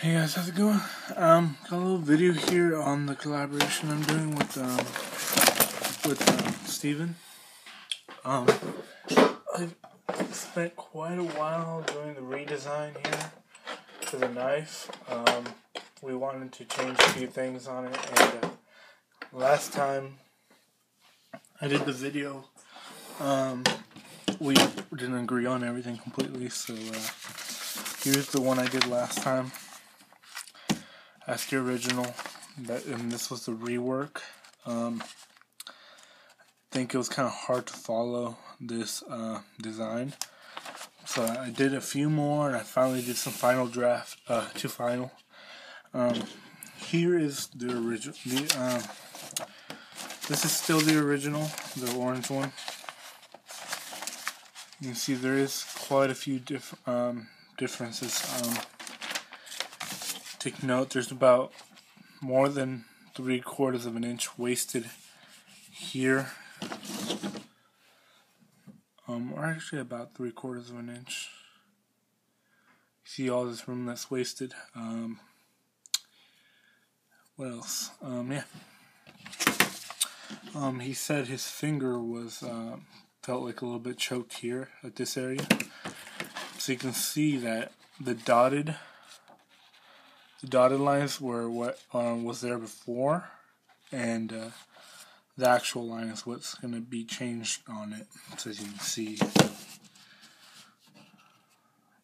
Hey guys, how's it going? Um, got a little video here on the collaboration I'm doing with um with um, Steven. Um, I've spent quite a while doing the redesign here for the knife. Um, we wanted to change a few things on it, and uh, last time I did the video, um, we didn't agree on everything completely, so uh, here's the one I did last time. That's the original, that, and this was the rework. Um, I think it was kind of hard to follow this uh, design. So I did a few more, and I finally did some final draft, uh, to final. Um, here is the original. Uh, this is still the original, the orange one. You can see there is quite a few diff um, differences. Um, Take note, there's about more than three quarters of an inch wasted here. Um, or actually about three quarters of an inch. See all this room that's wasted. Um, what else? Um, yeah. Um, he said his finger was, uh, felt like a little bit choked here at this area. So you can see that the dotted the dotted lines were what um, was there before, and uh, the actual line is what's going to be changed on it. So as you can see,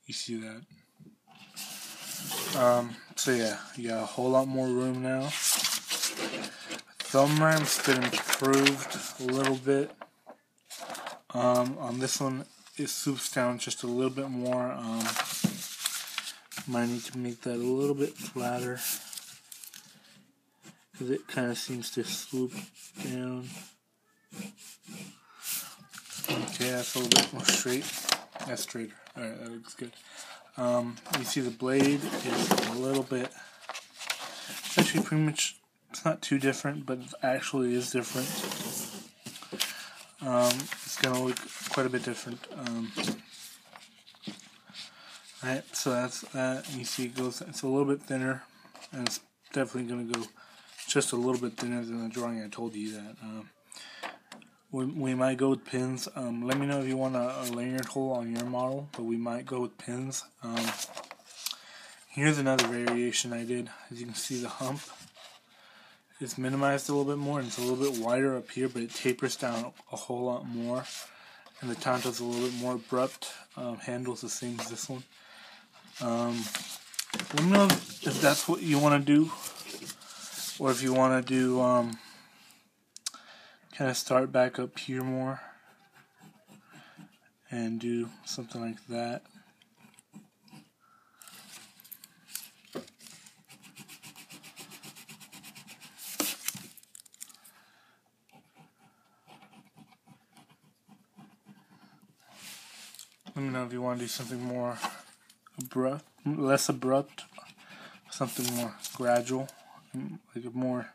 you see that. Um, so yeah, you got a whole lot more room now. Thumb ramp's been improved a little bit. Um, on this one, it swoops down just a little bit more. Um, might need to make that a little bit flatter because it kind of seems to swoop down. Okay, that's a little bit more straight. That's straighter. Alright, that looks good. Um, you see the blade is a little bit, it's actually pretty much, it's not too different, but it actually is different. Um, it's going to look quite a bit different. Um, Alright, so that's that. You see it goes, it's a little bit thinner, and it's definitely going to go just a little bit thinner than the drawing I told you that. Um, we, we might go with pins. Um, let me know if you want a, a lanyard hole on your model, but we might go with pins. Um, here's another variation I did. As you can see, the hump is minimized a little bit more, and it's a little bit wider up here, but it tapers down a whole lot more. And the tanto's a little bit more abrupt. Um, handles the same as this one. Um, let me know if that's what you want to do, or if you want to do um, kind of start back up here more and do something like that. Let me know if you want to do something more abrupt, less abrupt, something more gradual, like a more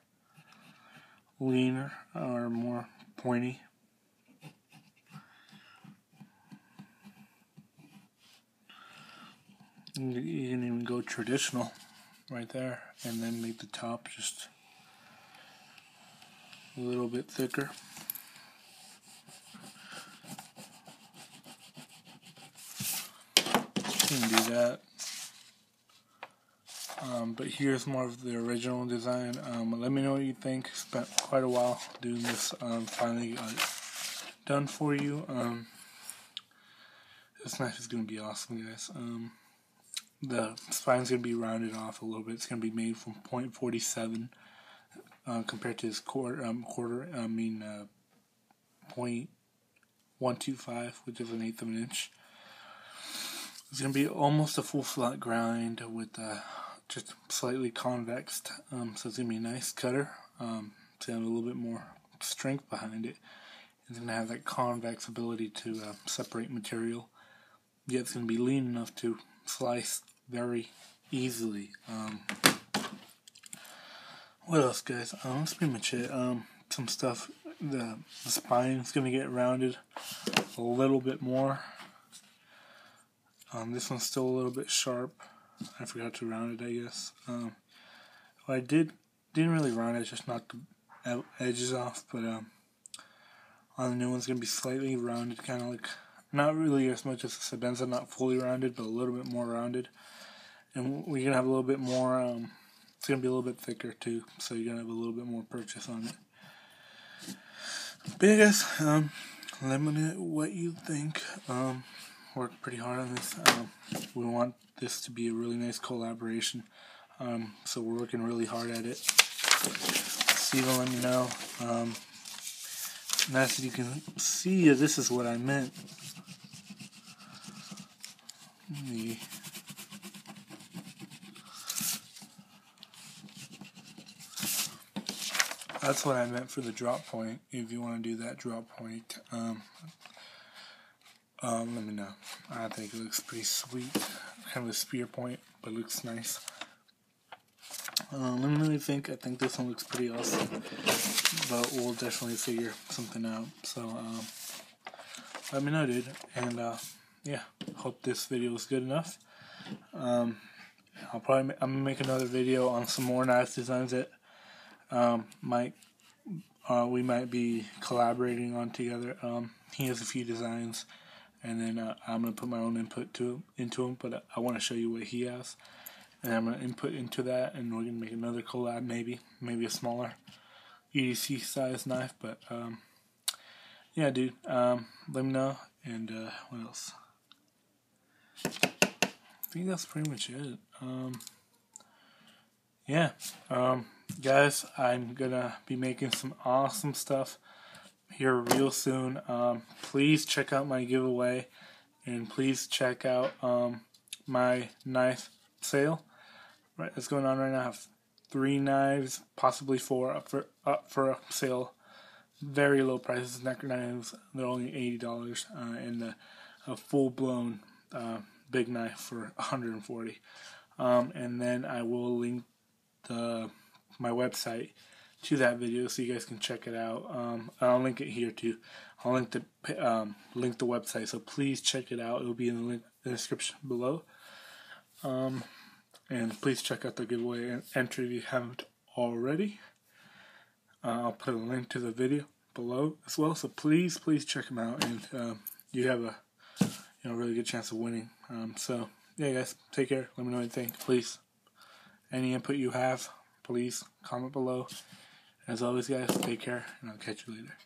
leaner or more pointy. You can even go traditional right there and then make the top just a little bit thicker. Can do that. Um, but here's more of the original design. Um, let me know what you think. Spent quite a while doing this. Um, finally got it done for you. Um, this knife is going to be awesome, guys. Um, the spine's going to be rounded off a little bit. It's going to be made from .47 uh, compared to this quarter, um, quarter I mean, uh, .125, which is an eighth of an inch. It's going to be almost a full flat grind with just slightly convexed. Um, so it's going to be a nice cutter. Um, to have a little bit more strength behind it. It's going to have that convex ability to uh, separate material. Yet it's going to be lean enough to slice very easily. Um, what else, guys? Um, that's pretty much it. Um, some stuff. The, the spine is going to get rounded a little bit more. Um, this one's still a little bit sharp. I forgot to round it, I guess. Um, well, I did didn't really round it, just knocked the edges off. But um, on the new one's gonna be slightly rounded, kind of like not really as much as the Sebenza, not fully rounded, but a little bit more rounded. And we're gonna have a little bit more. Um, it's gonna be a little bit thicker too, so you're gonna have a little bit more purchase on it. But yeah, um, let me know what you think. Um, worked pretty hard on this. Um, we want this to be a really nice collaboration. Um, so we're working really hard at it. Steven, let me know. Um, and as you can see, this is what I meant. Me. That's what I meant for the drop point. If you want to do that drop point, um, um, let me know. I think it looks pretty sweet. Kind of a spear point, but looks nice. Uh, let me really think. I think this one looks pretty awesome. But we'll definitely figure something out. So, um, let me know, dude. And, uh, yeah, hope this video was good enough. Um, I'll probably, I'm gonna make another video on some more nice designs that, um, might, uh, we might be collaborating on together. Um, he has a few designs and then uh, I'm gonna put my own input to into them. But I want to show you what he has, and I'm gonna input into that, and we're gonna make another collab, maybe, maybe a smaller EDC size knife. But um, yeah, dude, um, let me know. And uh, what else? I think that's pretty much it. Um, yeah, um, guys, I'm gonna be making some awesome stuff here real soon. Um, please check out my giveaway and please check out um, my knife sale. Right, that's going on right now. I have three knives, possibly four, up for up for sale. Very low prices. Neck knives, they're only eighty dollars, uh, and the, a full blown uh, big knife for 140. Um, and then I will link the my website to that video so you guys can check it out. Um, I'll link it here too. I'll link the um, link the website, so please check it out. It will be in the link the description below. Um, and please check out the giveaway and entry if you haven't already. Uh, I'll put a link to the video below as well. So please, please check them out, and uh, you have a you know really good chance of winning. Um, so yeah, guys, take care. Let me know what you think, please. Any input you have, please comment below. As always, guys, take care, and I'll catch you later.